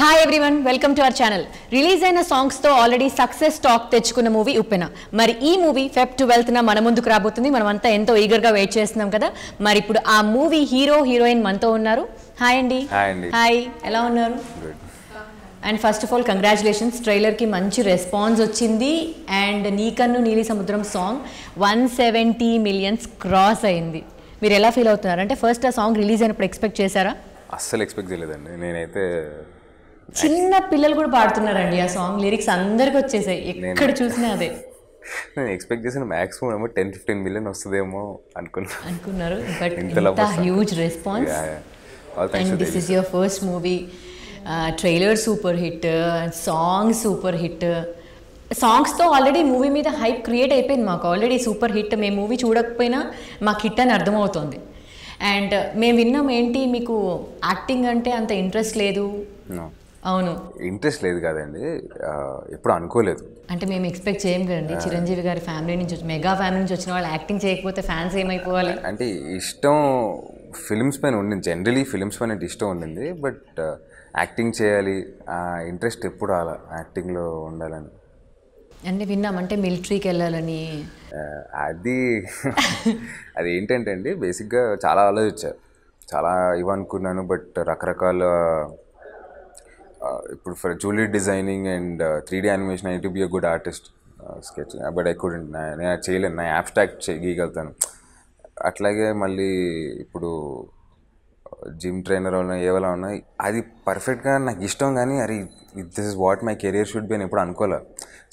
Hi everyone welcome to our channel release అయిన సాంగ్స్తో already success talk తెచ్చుకున్న movie Uppena. మరి ఈ మూవీ ఫెబ్ ట్వెల్త్ న మన ముందుకు రాబోతుంది. మనం అంతా ఎంతో ఈగర్గా వెయిట్ చేస్తున్నాం కదా. మరి ఇప్పుడు ఆ మూవీ హీరో హీరోయిన్ మనతో ఉన్నారు. హాయ్ అండి. హాయ్ ఎలా ఉన్నారు? And first of all congratulations ట్రైలర్కి మంచి రెస్పాన్స్ వచ్చింది. అండ్ నీకన్ను నీలి సముద్రం song one seventy millions cross అయింది. మీరు ఎలా ఫీల్ అవుతున్నారు? అంటే ఫస్ట్ ఆ సాంగ్ రిలీజ్ అయినప్పుడు ఎక్స్పెక్ట్ చేశారా? అస్సలు ఎక్స్పెక్ట్ చేయలేదండి. నేనైతే చిన్న పిల్లలు కూడా పాడుతున్నారండి ఆ సాంగ్ లిరిక్స్ అందరికి వచ్చేసాయి. ఎక్కడ చూసినా అదే. నేను ఎక్స్పెక్ట్ చేసిన మ్యాక్సిమం ఏమో టెన్ ఫిఫ్టీన్ మిలియన్ వస్తుందేమో అనుకున్నా. అనుకున్నారు. బట్ ఇంత. Huge response and this is your first movie trailer super hit song super hit సాంగ్స్తో already movie మీద హైప్ క్రియేట్ అయిపోయింది మాకు. ఆల్రెడీ సూపర్ హిట్ మేము మూవీ చూడకపోయినా మాకు హిట్ అని అర్థమవుతోంది. అండ్ మేము విన్నాం ఏంటి మీకు యాక్టింగ్ అంటే అంత ఇంట్రెస్ట్ లేదు? అవును. ఇంట్రెస్ట్ లేదు కదండి. ఎప్పుడు అనుకోలేదు. అంటే మేము ఎక్స్పెక్ట్ చేయం కదండి. చిరంజీవి గారి ఫ్యామిలీ నుంచి వచ్చి మెగా ఫ్యామిలీ నుంచి వచ్చిన వాళ్ళు యాక్టింగ్ చేయకపోతే ఫ్యాన్స్ ఏమైపోవాలి? అంటే ఇష్టం ఫిల్మ్స్ పైన ఉండింది. జనరలీ ఫిల్మ్స్ పైన ఇష్టం ఉండింది. బట్ యాక్టింగ్ చేయాలి. ఆ ఇంట్రెస్ట్ ఎప్పుడు అలా యాక్టింగ్లో ఉండాలని. అంటే విన్నాం. అంటే మిలిటరీకి వెళ్ళాలని. అది అది ఏంటంటే అండి బేసిక్గా చాలా ఆలోచించారు చాలా ఇవనుకున్నాను. బట్ రకరకాల ఇప్పుడు for jewellery designing and three D animation I to be a good artist sketch but I couldn't నేను అది చేయలేను. నా యాబ్స్ట్రాక్ట్ గీయగలుగుతాను. అట్లాగే మళ్ళీ ఇప్పుడు జిమ్ ట్రైనర్ ఉన్నా ఏవలా ఉన్నా అది పర్ఫెక్ట్గా నాకు ఇష్టం కానీ అరే this is what my career should be అని ఎప్పుడు అనుకోలే.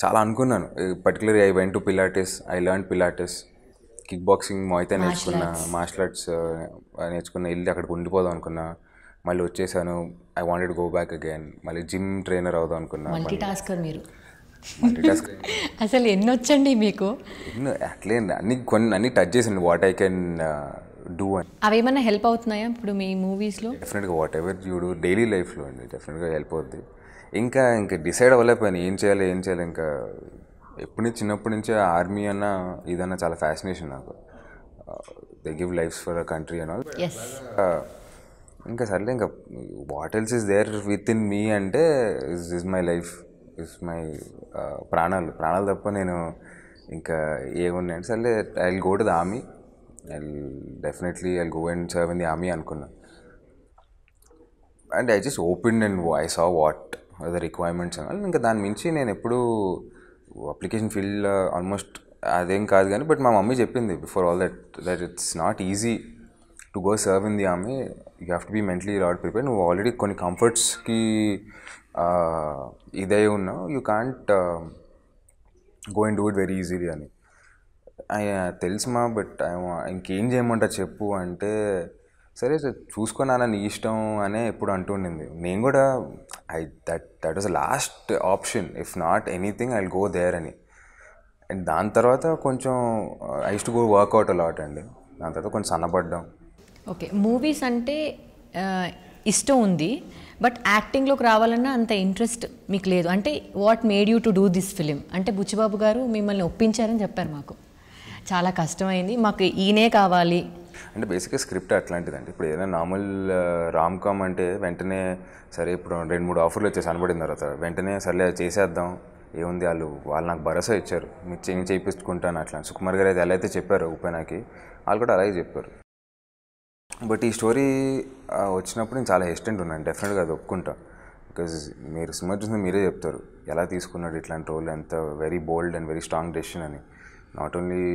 చాలా అనుకున్నాను. Particular I went to Pilates I learn Pilates kick boxing మోయితే నేర్చుకున్నా. మార్షల్ ఆర్ట్స్ నేర్చుకున్న. వెళ్ళి అక్కడికి ఉండిపోదాం అనుకున్నా. మళ్ళీ వచ్చేసాను I wanted go back again మళ్ళీ జిమ్ ట్రైనర్ అవుదాం అనుకున్నా. మల్టీ టాస్కర్ మీరు. అసలు ఎన్ని వచ్చండి మీకు? అట్లే అన్ని కొన్ని అన్ని టచ్ చేసాను వాట్ ఐ కెన్ డూ అని. అవేమన్నా హెల్ప్ అవుతున్నాయా ఇప్పుడు మీ మూవీస్లో డెఫినెట్గా వాట్ ఎవర్ చూడు డైలీ లైఫ్లో అండి. డెఫినెట్గా హెల్ప్ అవుద్ది. ఇంకా ఇంకా డిసైడ్ అవ్వలేకపోయాను ఏం చేయాలి ఏం చేయాలి? ఇంకా ఎప్పటి నుంచి చిన్నప్పటి నుంచే ఆర్మీ అన్న ఇదన్నా చాలా ఫ్యాసినేషన్ నాకు. They give lifes for a country అన్న ఎస్ ఇంకా సర్లే ఇంకా what else is there with in me అంటే is is my life is my ప్రాణాలు. ప్రాణాలు తప్ప నేను ఇంకా ఏమున్నాయి అంటే సర్లే I go to the army I definitely I go and serve in the army అనుకున్నా. And I just open and I saw what the requirements అని ఇంకా దాని మించి నేను ఎప్పుడు అప్లికేషన్ ఫీల్డ్ ఆల్మోస్ట్ అదేం కాదు కానీ బట్ మా మమ్మీ చెప్పింది before all that that it's not easy to go serve in the army you have to be mentally lot prepare నువ్వు ఆల్రెడీ కొన్ని కంఫర్ట్స్కి ఇదై ఉన్నావు. You can't go and do it very easily అని. Uh, తెలుసుమా but ఇంకేం చేయమంటా చెప్పు అంటే సరే సార్ చూసుకున్నానా నీ ఇష్టం అనే ఎప్పుడు అంటుండింది నేను కూడా I that that was last option if not anything I go there అని. అండ్ దాని తర్వాత కొంచెం I to go workout a lot అండి. దాని తర్వాత కొంచెం సన్నపడ్డాం ఓకే. మూవీస్ అంటే ఇష్టం ఉంది బట్ యాక్టింగ్లోకి రావాలన్నా అంత ఇంట్రెస్ట్ మీకు లేదు. అంటే what made you to do this film? అంటే బుచ్చిబాబు గారు మిమ్మల్ని ఒప్పించారని చెప్పారు మాకు. చాలా కష్టమైంది. మాకు ఈయనే కావాలి. అంటే బేసిక్గా స్క్రిప్ట్ అట్లాంటిదండి. ఇప్పుడు ఏదైనా నార్మల్ రామ్ కామ్ అంటే వెంటనే సరే ఇప్పుడు రెండు మూడు ఆఫర్లు వచ్చేసి అనబడిన తర్వాత వెంటనే సర్లే చేసేద్దాం. ఏముంది వాళ్ళు? వాళ్ళు నాకు భరోసా ఇచ్చారు. మీరు చేంజ్ చేయించుకుంటాను అట్లా. సుకుమార్ గారు అయితే ఎలా అయితే చెప్పారు ఉపేనాకి వాళ్ళు కూడా అలాగే చెప్పారు. బట్ ఈ స్టోరీ వచ్చినప్పుడు నేను చాలా హెస్టెంట్ ఉన్నాను. డెఫినెట్గా అది ఒప్పుకుంటా. బికాజ్ మీరు సినిమా చూసిన మీరే చెప్తారు. ఎలా తీసుకున్నాడు ఇట్లాంటి రోల్ ఎంత very bold and very strong decision అని. నాట్ ఓన్లీ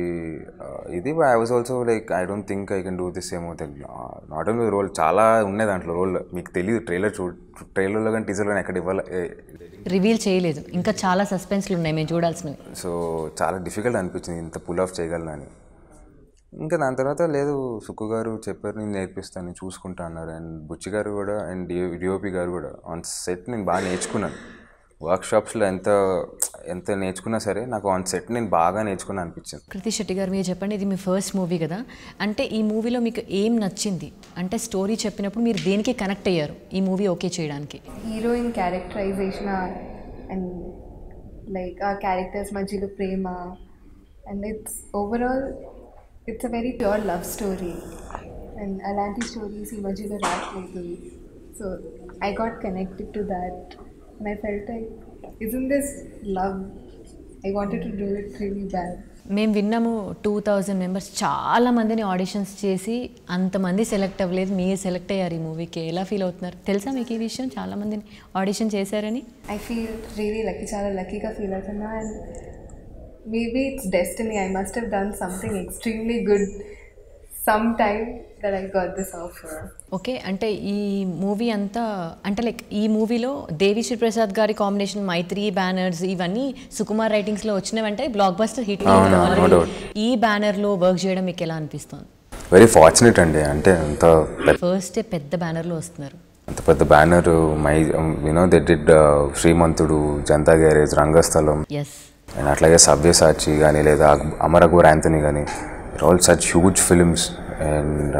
ఇది I was also like I don't think I can do this ఏమో తెలియదు నాట్ ఓన్లీ రోల్ చాలా ఉన్నాయి దాంట్లో రోల్. మీకు తెలియదు ట్రైలర్ చూ ట్రైలర్లో కానీ టీజర్లో కానీ ఎక్కడ ఇవ్వాలి రివీల్ చేయలేదు. ఇంకా చాలా సస్పెన్స్లు ఉన్నాయి మేము చూడాల్సినవి. సో చాలా డిఫికల్ట్ అనిపించింది. ఇంత పుల్ ఆఫ్ చేయగలను అని. ఇంకా దాని తర్వాత లేదు సుక్కు గారు చెప్పారు నేను నేర్పిస్తాను నేను చూసుకుంటా అన్నారు. అండ్ బుచ్చి గారు కూడా అండ్ డిఓ డిఓపి గారు కూడా ఆన్ సెట్ నేను బాగా నేర్చుకున్నాను. వర్క్షాప్స్లో ఎంత ఎంత నేర్చుకున్నా సరే నాకు ఆన్ సెట్ నేను బాగా నేర్చుకున్నా అనిపించింది. కృతి శెట్టి గారు మీరు చెప్పండి ఇది మీ ఫస్ట్ మూవీ కదా? అంటే ఈ మూవీలో మీకు ఏం నచ్చింది? అంటే స్టోరీ చెప్పినప్పుడు మీరు దేనికి కనెక్ట్ అయ్యారు ఈ మూవీ ఓకే చేయడానికి? హీరోయిన్ క్యారెక్టరైజేషన్ అండ్ లైక్ ఆ క్యారెక్టర్స్ మధ్యలో ప్రేమ and it's overall it's a very pure love story and అలాంటి స్టోరీస్ ఈ మధ్యలో రావట్లేదు So I got connected to that. And I felt like, isn't this love? I wanted to do it really bad. మేము విన్నాము two thousand members చాలా మందిని auditions చేసి అంతమంది సెలెక్ట్ అవ్వలేదు. మీరు సెలెక్ట్ అయ్యారు ఈ మూవీకి ఎలా ఫీల్ అవుతున్నారు? తెలుసా మీకు ఈ విషయం? చాలా మందిని ఆడిషన్ చేశారని? I feel really lucky, చాలా లక్కీగా ఫీల్ అవుతున్నా. And maybe it's destiny I must have done something extremely good sometime that I got this offer. Okay అంటే ఈ మూవీ అంతా అంటే లైక్ ఈ మూవీలో దేవిశ్రీ ప్రసాద్ గారి కాంబినేషన్ మైత్రి బ్యానర్స్ ఇవన్నీ సుకుమార్ రైటింగ్స్లో వచ్చినవంటే బ్లాక్ బస్టర్ హిట్. ఈ బ్యానర్లో వర్క్ చేయడం మీకు ఎలా అనిపిస్తుంది? వెరీ ఫార్చునేట్ అండి. అంటే అంత పెద్ద ఫస్ట్ పెద్ద బ్యానర్లో వస్తున్నారు. అంత పెద్ద banner my you know they did Srimanthudu Janatha Garage Rangasthalam. Yes and అట్లాగే సవ్యసాచి కానీ లేదా అమరగూర్ యాంథనీ కానీ all such huge films and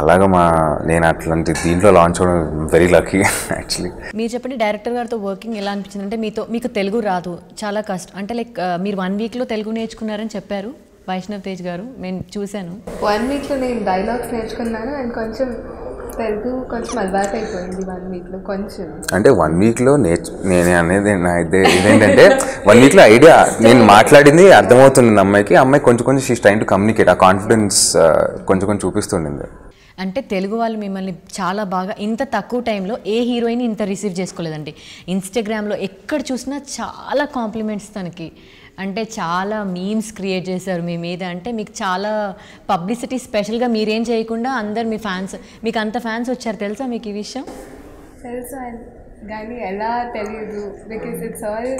అలాగా మా నేను అట్లాంటి దీంట్లో లాంచ్ అవ్వడం వెరీ లక్కీ యాక్చువల్లీ మీరు చెప్పండి డైరెక్టర్ గారితో వర్కింగ్ ఎలా అనిపించింది? అంటే మీతో మీకు తెలుగు రాదు చాలా కష్టం. అంటే లైక్ మీరు వన్ వీక్లో తెలుగు నేర్చుకున్నారని చెప్పారు వైష్ణవ్ తేజ్ గారు. నేను చూశాను. వన్ వీక్లో నేను డైలాగ్స్ నేర్చుకున్నాను అండ్ కొంచెం తెలుగు కొంచెం అలవాటు అయిపోయింది వన్ వీక్లో కొంచెం. అంటే వన్ వీక్లో నేర్చు నేను అనేది నా ఇదే ఇదేంటంటే వన్ వీక్లో ఐడియా నేను మాట్లాడింది అర్థమవుతుంది అమ్మాయికి. అమ్మాయి కొంచెం కొంచెం షీస్ ట్రైన్ టు కమ్యూనికేట్ ఆ కాన్ఫిడెన్స్ కొంచెం కొంచెం చూపిస్తుండింది అంటే తెలుగు వాళ్ళు మిమ్మల్ని చాలా బాగా ఇంత తక్కువ టైంలో ఏ హీరోయిన్ ఇంత రిసీవ్ చేసుకోలేదండి. ఇన్స్టాగ్రామ్లో ఎక్కడ చూసినా చాలా కాంప్లిమెంట్స్ తనకి. అంటే చాలా మీమ్స్ క్రియేట్ చేశారు మీ మీద. అంటే మీకు చాలా పబ్లిసిటీ స్పెషల్గా మీరేం చేయకుండా అందరు మీ ఫ్యాన్స్ మీకు అంత ఫ్యాన్స్ వచ్చారు తెలుసా మీకు ఈ విషయం? తెలుసు అండ్ కానీ ఎలా తెలియదు because it's all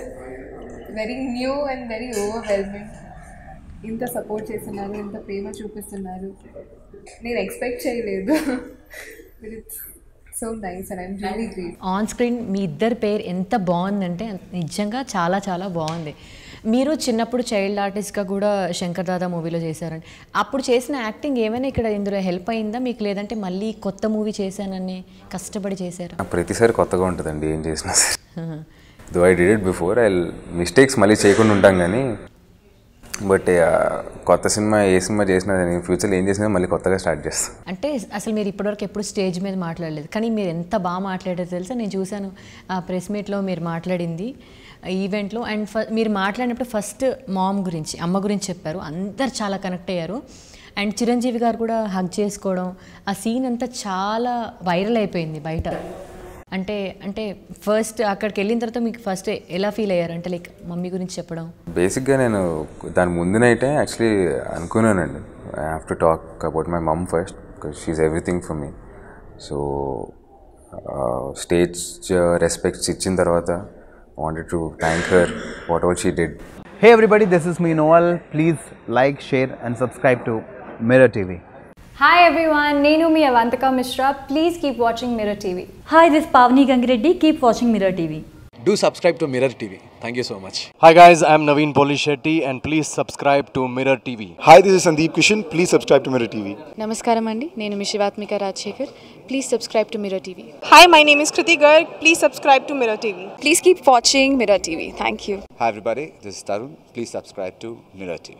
very new and very overwhelming ఇంత సపోర్ట్ చేస్తున్నారు ఇంత ప్రేమ చూపిస్తున్నారు. నేను ఎక్స్పెక్ట్ చేయలేదు. It's so nice and I'm really great on screen మీ ఇద్దరి పేరు ఎంత బాగుందంటే నిజంగా చాలా చాలా బాగుంది. మీరు చిన్నప్పుడు చైల్డ్ ఆర్టిస్ట్గా కూడా శంకర్ దాదా మూవీలో చేశారండి. అప్పుడు చేసిన యాక్టింగ్ ఏమైనా ఇక్కడ ఇందులో హెల్ప్ అయిందా? మీకు లేదంటే మళ్ళీ కొత్త మూవీ చేశానని కష్టపడి చేశారా? ప్రతిసారి కొత్తగా ఉంటుందండి ఏం చేసినా సరే. Though I did it before I mistakes మళ్ళీ చేయకుండా ఉంటాం కానీ బట్ కొత్త సినిమా ఏ సినిమా చేసినా నేను ఫ్యూచర్లో ఏం చేసినా మళ్ళీ కొత్తగా స్టార్ట్ చేస్తాను అంటే అసలు మీరు ఇప్పటివరకు ఎప్పుడు స్టేజ్ మీద మాట్లాడలేదు. కానీ మీరు ఎంత బాగా మాట్లాడారో తెలుసా? నేను చూశాను ఆ ప్రెస్ మీట్లో మీరు మాట్లాడింది ఈవెంట్లో. అండ్ ఫ మీరు మాట్లాడినప్పుడు ఫస్ట్ మామ్ గురించి అమ్మ గురించి చెప్పారు. అందరు చాలా కనెక్ట్ అయ్యారు. అండ్ చిరంజీవి గారు కూడా హగ్ చేసుకోవడం ఆ సీన్ అంతా చాలా వైరల్ అయిపోయింది బయట. అంటే అంటే ఫస్ట్ అక్కడికి వెళ్ళిన తర్వాత మీకు ఫస్ట్ ఎలా ఫీల్ అయ్యారు? అంటే లైక్ మమ్మీ గురించి చెప్పడం. బేసిక్గా నేను దాని ముందు నైటే యాక్చువల్లీ అనుకున్నానండి. I have to talk about my mom first because she everything for me so stage respects ఇచ్చిన తర్వాత wanted to thank her what all she did Hey everybody, this is me Noel. Please like, share, and subscribe to Mirror TV. Hi everyone, Nenu mi Avantika Mishra. Please keep watching Mirror TV. Hi, this is Pavni Gangireddy. Keep watching Mirror TV. Do subscribe to Mirror TV. Thank you so much. Hi guys, I'm Naveen Polishetty and please subscribe to Mirror TV. Hi, this is Sandeep Kishan. Please subscribe to Mirror TV. నమస్కారం అండి నేను మీ Shivathmika Rajasekhar please subscribe to Mirror TV Hi, my name is Kriti Garg. Please subscribe to Mirror TV. Please keep watching Mirror TV thank you Hi, everybody. This is Tarun. Please subscribe to Mirror TV.